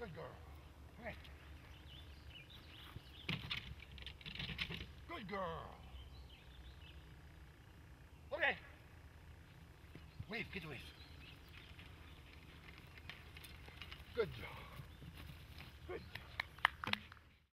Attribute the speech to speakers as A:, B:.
A: Good girl. Hey. Good girl. Okay. Wave, get the wave. Good job.